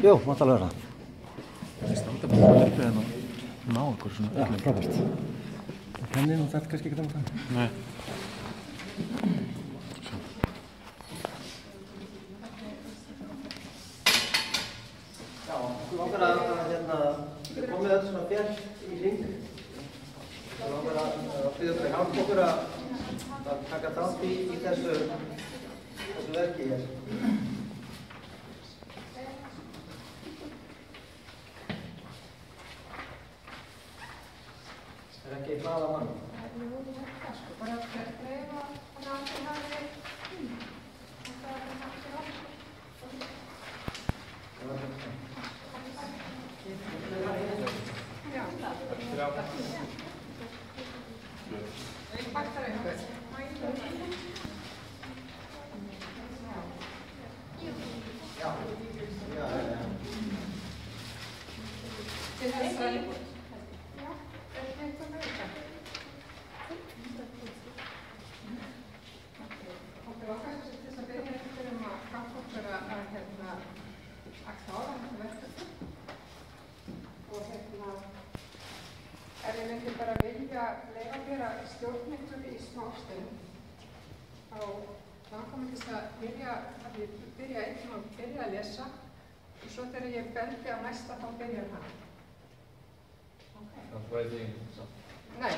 Jú, mátt alveg vera. Það standa bara að lirka hérna og ná okkur svona Já, frábært. Henni nú þetta kannski ekki þannig það. Nei. Já, þú langar að, að hérna, komið öll svona fjall í ring. Þú langar að, að fyrir okkur að hjálpa okkur að, að taka þátt í, í þessu, þessu verki hér. Perché fa la mano? Myndi bara vilja leiða mér að stjórna ykkur í smástund til þess að byrja að ég byrja einn og byrja að lesa og svo þegar ég bendi á næsta þá byrjar hann. I'm writing some. Nei,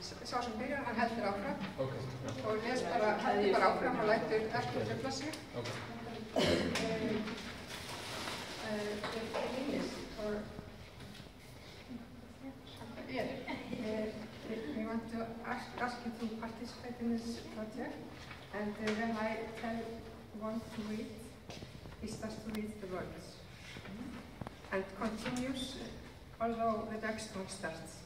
s- sá sem byrjar hann heldur áfram Okay. og les bara, heldur bara áfram og lætur ekki tröfla sig. Okay. This project, and uh, when I tell one to read, he starts to read the words, and continues, although the next one starts.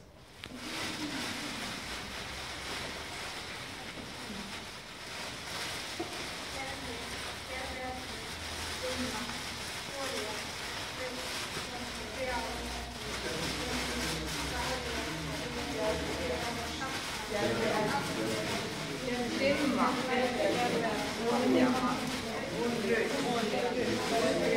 吧？好一点吗？对。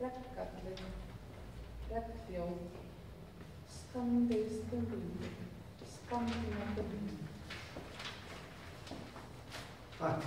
praticable, practical, scande, scandido, scandinatomido. Ah.